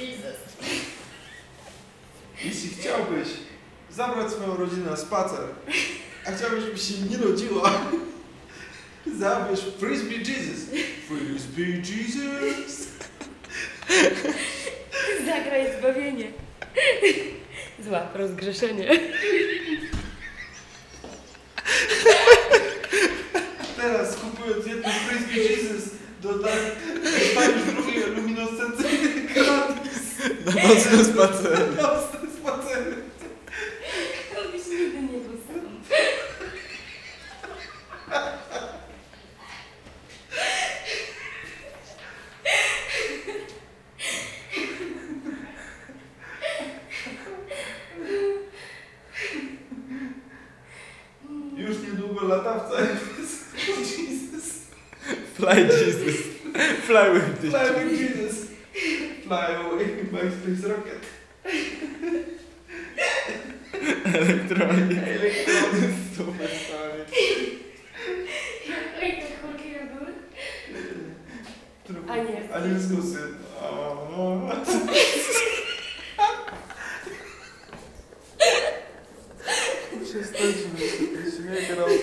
Jesus. Jeśli chciałbyś zabrać swoją rodzinę na spacer, a chciałbyś, żeby się nie rodziła, zabierz Frisbee Jesus. Frisbee Jesus. Zagraj zbawienie. Zła rozgrzeszenie. Teraz kupując jedno Frisbee Jesus, dodaj tak- Na nocny spacer. Nocne spacery. To byś nigdy nie był sam. Już niedługo latawca Jesus. Fly Jesus. Fly with this. Fly with Jesus. fly away my space rocket. Elektronic. Elektronic supersonic. Jag är inte chockad. Tror du? Alice går sen.